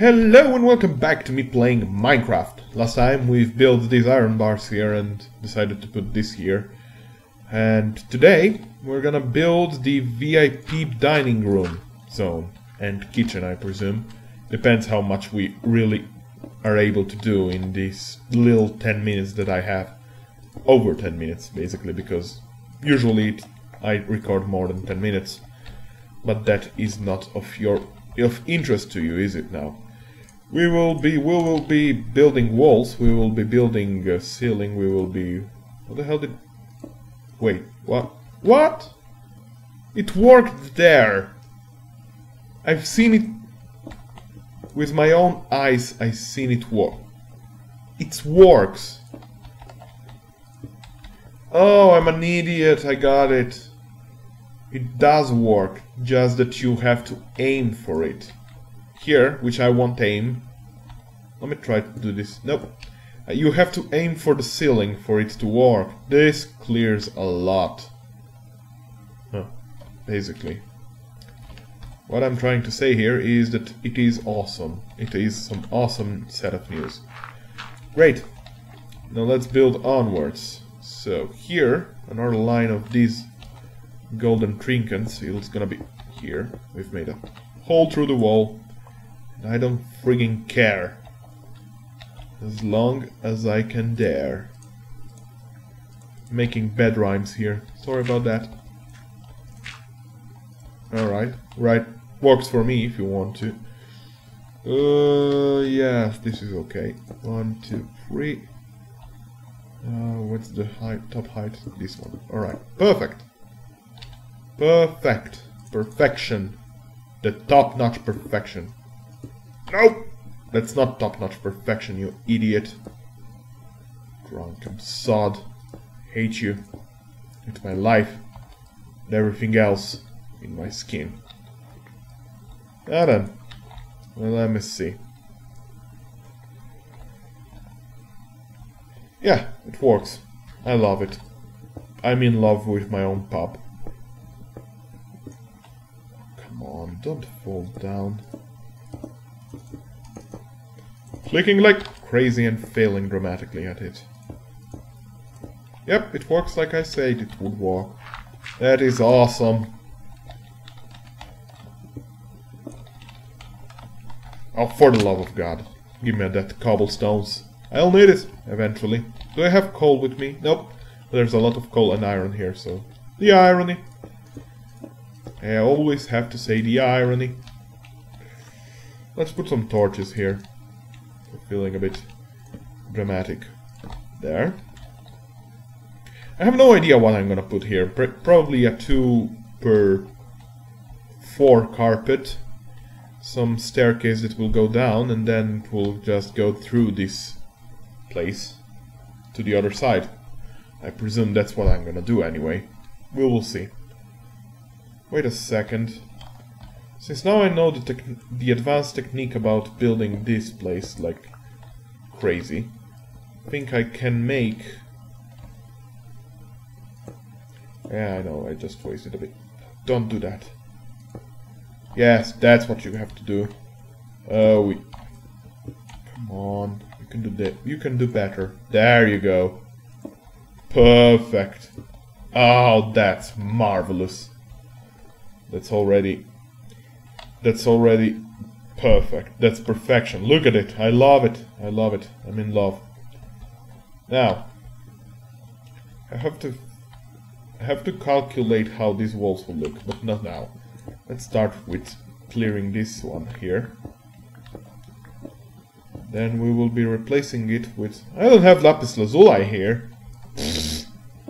Hello and welcome back to me playing Minecraft. Last time we've built these iron bars here and decided to put this here. And today we're gonna build the VIP dining room zone and kitchen I presume. Depends how much we really are able to do in these little 10 minutes that I have. Over 10 minutes basically because usually I record more than 10 minutes. But that is not of your of interest to you, is it now? We will be we will be building walls. We will be building a ceiling. We will be. What the hell did? Wait. What? What? It worked there. I've seen it with my own eyes. I've seen it work. It works. Oh, I'm an idiot. I got it. It does work, just that you have to aim for it. Here, which I won't aim. Let me try to do this. Nope. Uh, you have to aim for the ceiling for it to work. This clears a lot. Huh. Basically. What I'm trying to say here is that it is awesome. It is some awesome set of news. Great. Now let's build onwards. So here, another line of these golden trinkets. It's gonna be here. We've made a hole through the wall. I don't frigging care. As long as I can dare. Making bed rhymes here. Sorry about that. Alright, right. Works for me if you want to. Uh, yeah, this is okay. One, two, three. Uh, what's the height, top height? This one. Alright, perfect. Perfect. Perfection. The top-notch perfection. Nope! That's not top-notch perfection, you idiot. Drunken sod. Hate you. Hate my life. And everything else in my skin. Now then. Well, let me see. Yeah, it works. I love it. I'm in love with my own pub. Come on, don't fall down. Clicking like crazy and failing dramatically at it. Yep, it works like I said it would work. That is awesome. Oh, for the love of God. Give me that cobblestones. I'll need it, eventually. Do I have coal with me? Nope. There's a lot of coal and iron here, so... The irony. I always have to say the irony. Let's put some torches here. Feeling a bit dramatic. There. I have no idea what I'm gonna put here. probably a 2 per 4 carpet. Some staircase that will go down and then it will just go through this place to the other side. I presume that's what I'm gonna do anyway. We will see. Wait a second. Since now I know the, the advanced technique about building this place like crazy, I think I can make... Yeah, I know, I just wasted a bit. Don't do that. Yes, that's what you have to do. Oh, we... Come on, you can do that. You can do better. There you go. Perfect. Oh, that's marvelous. That's already... That's already perfect. That's perfection. Look at it. I love it. I love it. I'm in love. Now, I have to I have to calculate how these walls will look, but not now. Let's start with clearing this one here. Then we will be replacing it with... I don't have lapis lazuli here.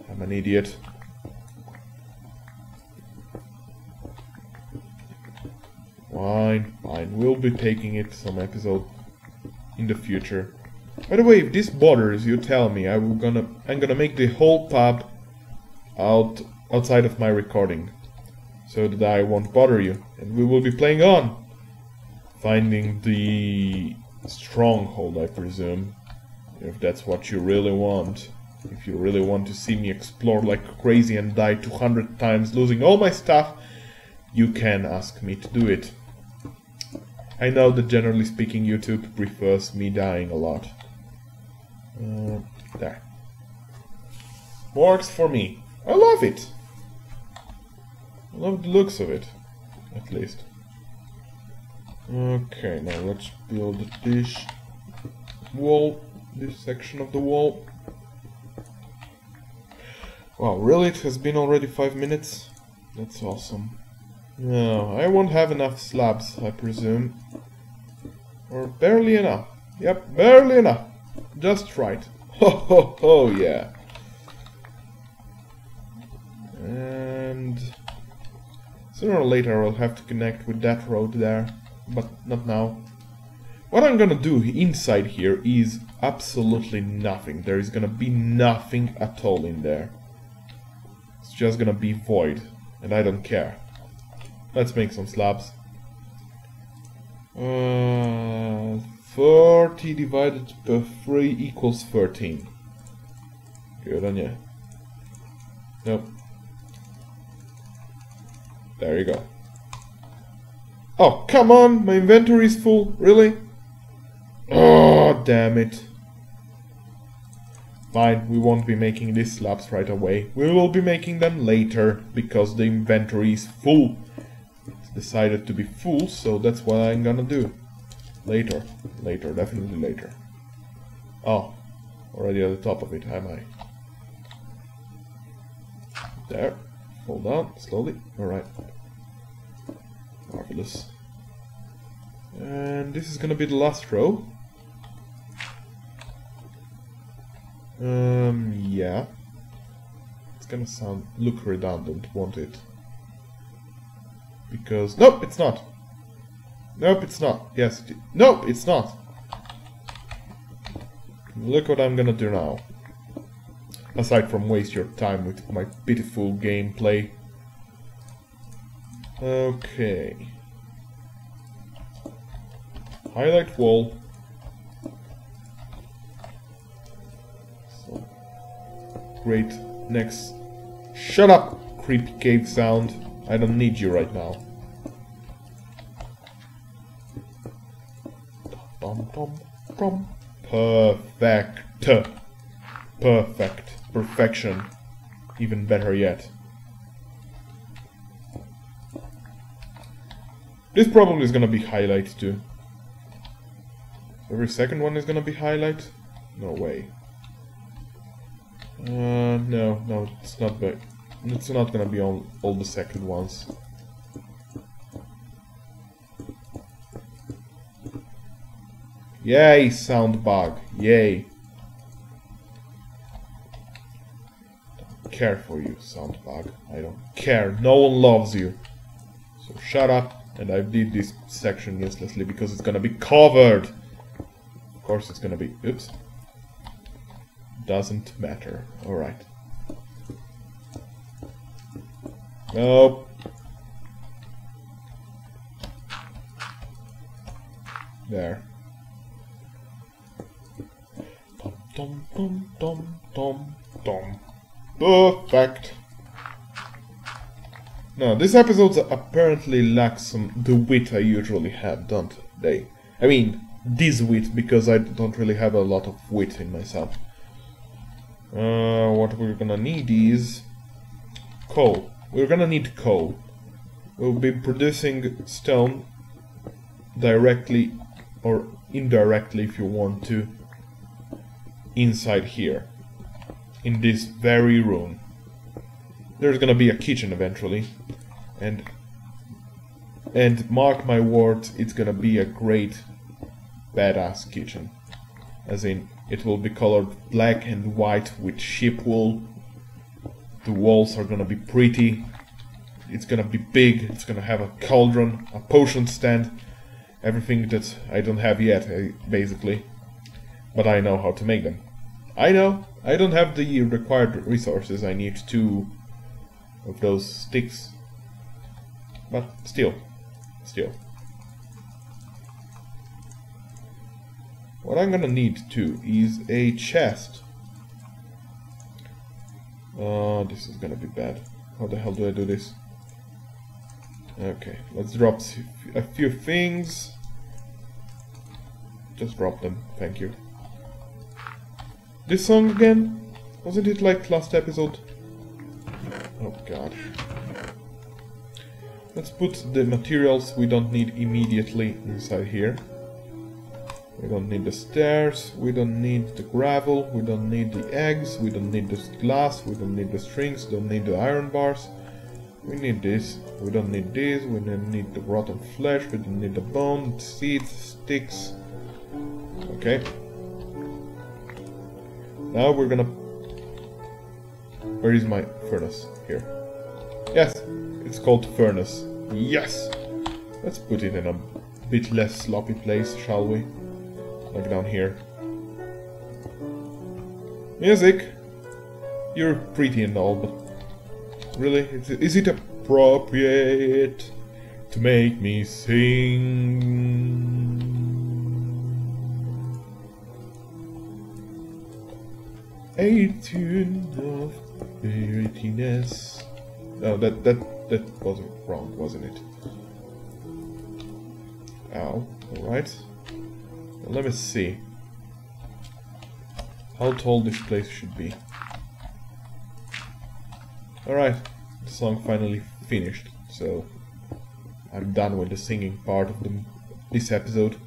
I'm an idiot. Fine, fine. We'll be taking it some episode in the future. By the way, if this bothers you, tell me. I will gonna I'm gonna make the whole pub out outside of my recording, so that I won't bother you, and we will be playing on, finding the stronghold, I presume, if that's what you really want. If you really want to see me explore like crazy and die 200 times, losing all my stuff, you can ask me to do it. I know that generally speaking YouTube prefers me dying a lot. Uh, there. Works for me. I love it. I love the looks of it, at least. Okay, now let's build this wall, this section of the wall. Wow, really? It has been already five minutes? That's awesome. No, I won't have enough slabs, I presume. Or barely enough. Yep, barely enough. Just right. Ho ho ho, yeah. And... Sooner or later I'll have to connect with that road there, but not now. What I'm gonna do inside here is absolutely nothing. There is gonna be nothing at all in there. It's just gonna be void, and I don't care. Let's make some slabs. Uh, 30 divided by 3 equals 13. Good on you. Nope. There you go. Oh, come on! My inventory is full. Really? Oh, damn it. Fine, we won't be making these slabs right away. We will be making them later, because the inventory is full. Decided to be full, so that's what I'm gonna do. Later. Later, definitely later. Oh, already at the top of it, am I? There. Hold on, slowly. Alright. Marvelous. And this is gonna be the last row. Um, yeah. It's gonna sound look redundant, won't it? Because nope, it's not. Nope, it's not. Yes, it, nope, it's not. Look what I'm gonna do now. Aside from waste your time with my pitiful gameplay. Okay. Highlight wall. Great. Next. Shut up, creepy cave sound. I don't need you right now. Perfect. Perfect. Perfection. Even better yet. This probably is gonna be highlight too. Every second one is gonna be highlight? No way. Uh, no, no, it's not but It's not gonna be all, all the second ones. Yay, sound bug. Yay. Don't care for you, sound bug. I don't care. No one loves you. So shut up. And I did this section uselessly because it's gonna be covered. Of course it's gonna be... Oops doesn't matter. Alright. Nope. There. Dum dum dum dum dum Perfect. Now, these episodes apparently lack some the wit I usually have, don't they? I mean, this wit, because I don't really have a lot of wit in myself. Uh, what we're gonna need is coal. We're gonna need coal. We'll be producing stone directly or indirectly if you want to inside here in this very room. There's gonna be a kitchen eventually and and mark my words it's gonna be a great badass kitchen as in it will be colored black and white with sheep wool. The walls are gonna be pretty. It's gonna be big. It's gonna have a cauldron, a potion stand, everything that I don't have yet, eh, basically. But I know how to make them. I know. I don't have the required resources. I need two of those sticks. But still. Still. What I'm gonna need too is a chest. Oh, this is gonna be bad. How the hell do I do this? Okay, let's drop a few things. just drop them. Thank you. This song again? Wasn't it like last episode? Oh god. Let's put the materials we don't need immediately inside here. We don't need the stairs, we don't need the gravel, we don't need the eggs, we don't need the glass, we don't need the strings, don't need the iron bars. We need this, we don't need this, we don't need the rotten flesh, we don't need the bone, seeds, sticks. Okay. Now we're gonna... Where is my furnace? Here. Yes, it's called furnace. Yes! Let's put it in a bit less sloppy place, shall we? Like down here. Music! You're pretty and all, but... Really? Is it appropriate to make me sing? A tune of prettiness. No, oh, that, that, that wasn't wrong, wasn't it? Ow. Alright. Let me see. How tall this place should be. Alright, the song finally finished, so I'm done with the singing part of the, this episode.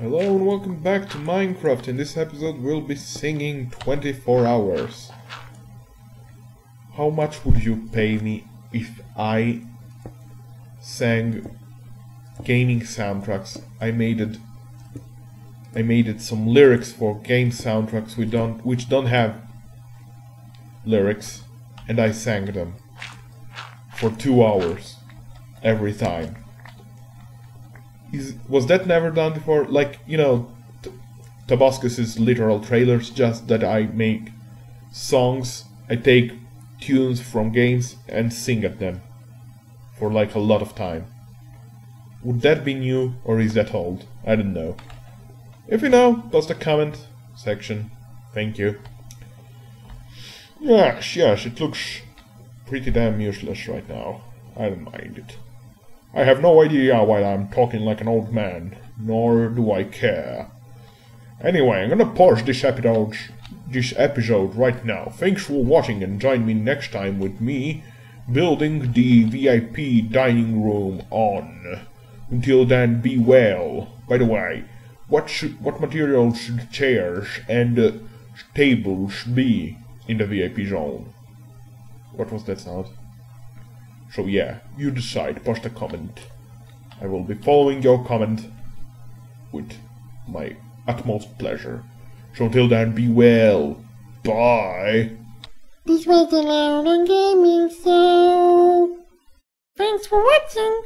Hello and welcome back to Minecraft. In this episode we'll be singing 24 hours. How much would you pay me if I sang gaming soundtracks? I made it I made it some lyrics for game soundtracks we don't which don't have lyrics and I sang them for two hours every time. Is, was that never done before? Like, you know, T literal trailers, just that I make songs, I take tunes from games and sing at them for like a lot of time. Would that be new or is that old? I don't know. If you know, post a comment section. Thank you. Yes, yes, it looks pretty damn useless right now. I don't mind it. I have no idea why I'm talking like an old man, nor do I care. Anyway, I'm gonna pause this episode, this episode right now. Thanks for watching and join me next time with me building the VIP dining room on. Until then, be well. By the way, what should what materials should chairs and uh, tables be in the VIP zone? What was that sound? So yeah, you decide, post a comment. I will be following your comment with my utmost pleasure. So until then, be well. Bye. This was the Lauron Gaming Show. Thanks for watching.